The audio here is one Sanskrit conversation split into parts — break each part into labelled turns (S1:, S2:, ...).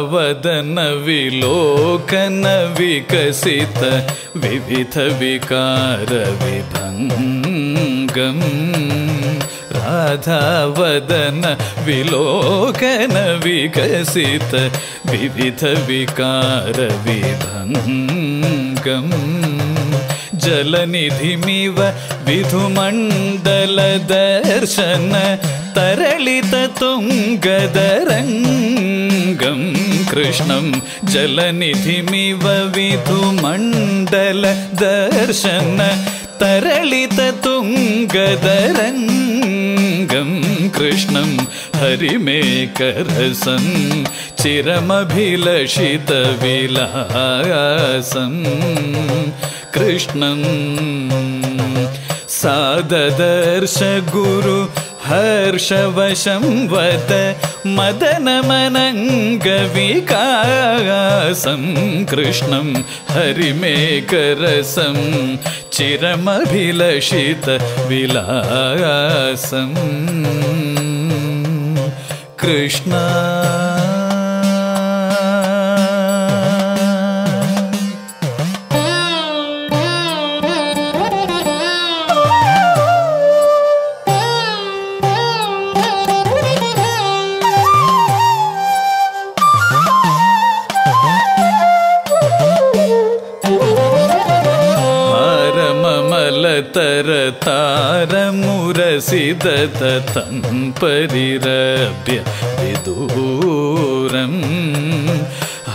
S1: राधावदन विलोकन विकसित विविध विकार विभङ्गम्। राधावदन विलोकन विकसित विविध विकार विभङ्गम्। जलनिधिमिव विधुमण्डलदर्शन तरलिततुङ्गदरङ्गं कृष्णं जलनिधिमिव विधुमण्डलदर्शन तरलिततुङ्गदरङ्गं कृष्णं हरिमेकरसं चिरमभिलषितविलासम् कृष्णं साददर्श गुरु हर्षवशं वद मदनमनङ्गविकासं कृष्णं हरिमेकरसं चिरमभिलषितविलासम्। कृष्ण हारममलतरतारमुरसिदतं परिरभ्य विदूरम्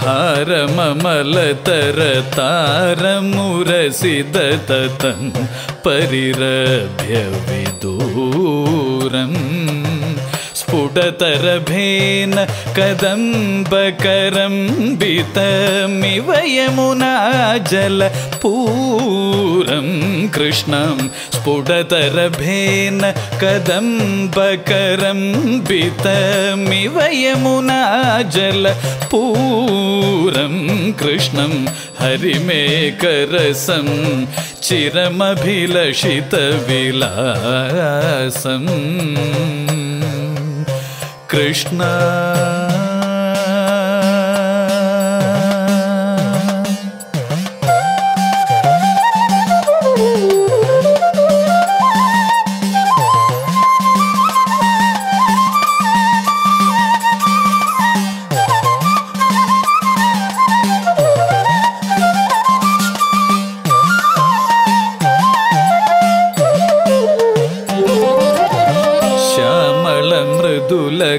S1: हारममलतरतारमुरसिदतं परिरभ्य विदूरम् स्फुटतरभेन कदम्बकरम्बितमिव यमुना जलपूरं कृष्णं स्फुटतरभेन कदम्बकरम्बितमिव यमुना जलपूरं कृष्णं हरिमेकरसं चिरमभिलषितविलासम् कृष्ण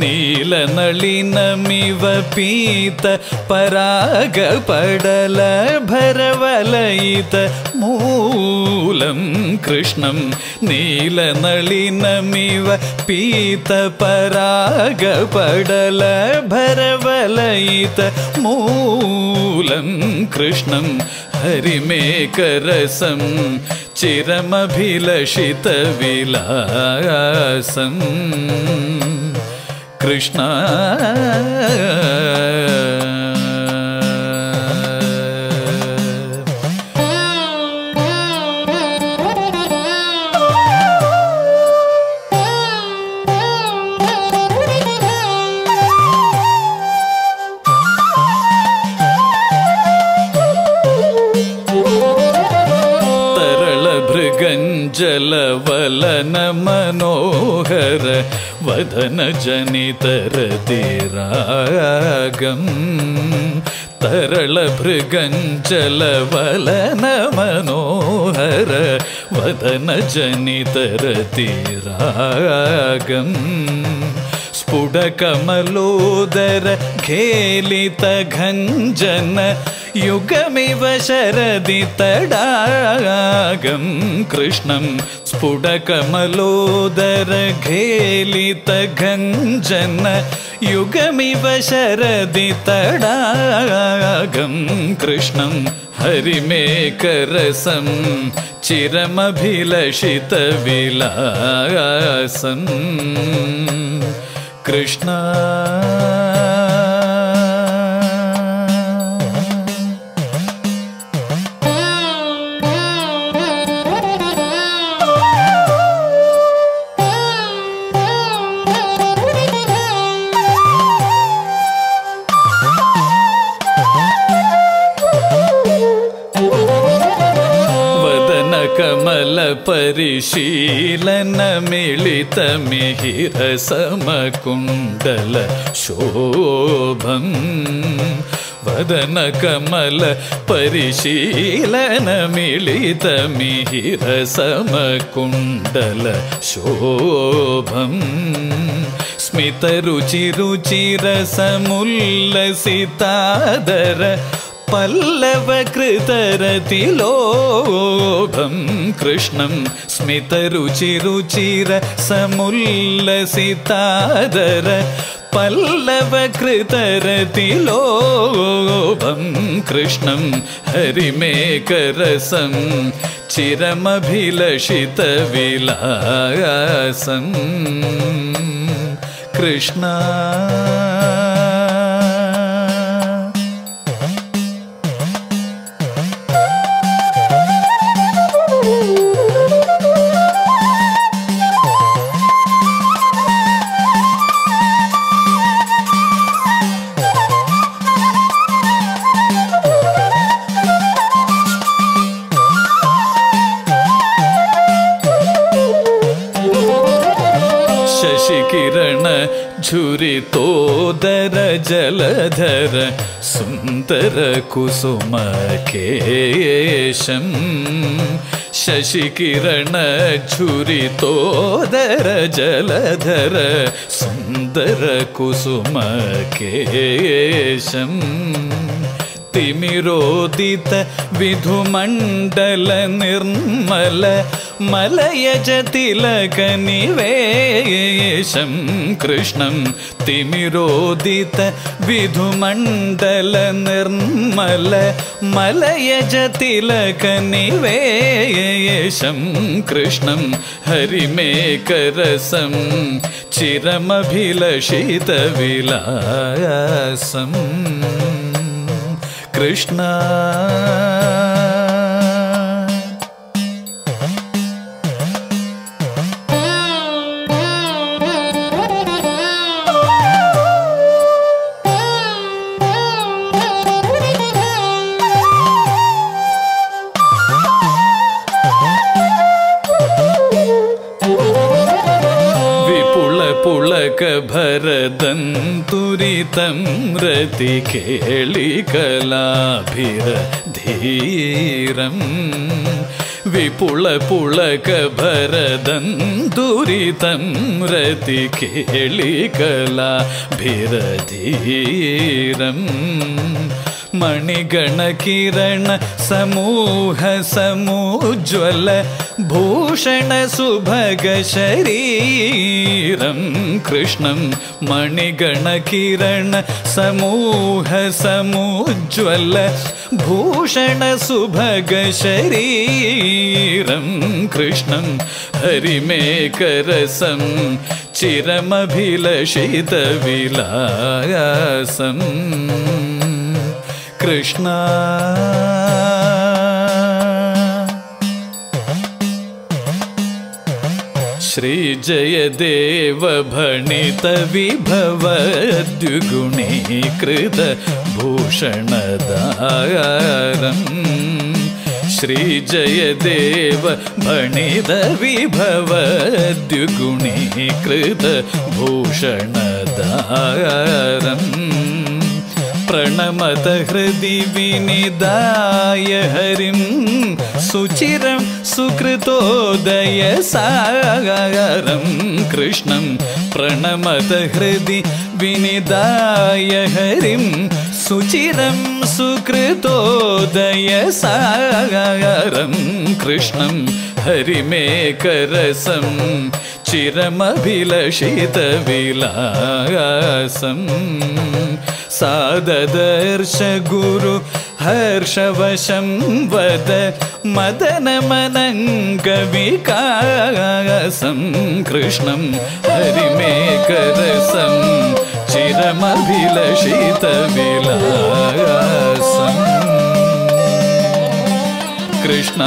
S1: നീലനളിനമിവ പീത പരാഗ പടല ഭരവലയിത മൂലം കൃഷ്ണം നീലനളിനമിവ പീത പരാഗ പടല ഭരവലയിത മൂലം കൃഷ്ണം ഹരിമേകരസം ചിരമഭിലഷിത വിലാസം. कृष्ण तरलभृगञ्जलवलन मनोहर वदन जनितरतिरागम् तरलभृगञ्जलवलन मनोहर वदन जनितरतिरागम् स्फुटकमलोदर खेलितघञ्जन युगमिव शरदि तडागं कृष्णं स्फुटकमलोदर घेलितघञ्जन युगमिव शरदि तडागं कृष्णं हरिमेकरसं चिरमभिलषितविलासम् कृष्ण वदनकमलपरिशीलनमिलितमिहिरसमकुण्डल शोभम् वदनकमल परिशीलनमिलितमिहिरसमकुण्डल शोभम् स्मितरुचिरुचिरसमुल्लसितादर पल्लवकृतरतिलोभं कृष्णं स्मितरुचिरुचिरसमुल्लसितादर पल्लवकृतरतिलोभं कृष्णं हरिमेकरसं चिरमभिलषितविलासम् कृष्ण ചുരിതോദര ജലധര സുന്ദര കുസുമകേശം ശശികിരണ ചുരിതോദര ജലധര സുന്ദര കുസുമകേശം तिमिरोदित विधुमण्डल निर्मल मलयज तिलकनिवेशं कृष्णं तिमिरोदित विधुमण्डल निर्मल मलयज तिलकनिवेशं कृष्णं हरिमेकरसं चिरमभिलषितविलासम् कृष्ण भरदन्तुरितं रतिकेलिकलाभिरधीरम् विपुल पुलक भरदन्तुरितं रतिकेलिकलाभिरधीरम् मणिगणकिरण समूह समूज्वल भूषण सुभग शरीरं कृष्णं मणिगणकिरण समूह समूज्वल भूषण सुभग शरीरं कृष्णं हरिमेकरसं चिरमभिलषितविलासम् कृष्ण श्रीजयदेव भणित विभवद्युगुणीकृत भूषणदारम् श्रीजयदेव भणित विभवद्युगुणीकृत भूषणदारम् പ്രണമത ഹൃദി വിനിതായ ഹരിം സുചിരം സുകൃതോദയ സാഗരം. കൃഷ്ണം പ്രണമത ഹൃദി വിനിതായ ഹരിം സുചിരം സുകൃതോദയ സാഗരം. കൃഷ്ണം ഹരിമേകരസം चिरमभिलषितविलासम् साददर्श गुरु हर्षवशं वद मदनमनङ्गविकासं। कृष्णं हरिमेकरसं चिरमभिलषितविलासम् कृष्ण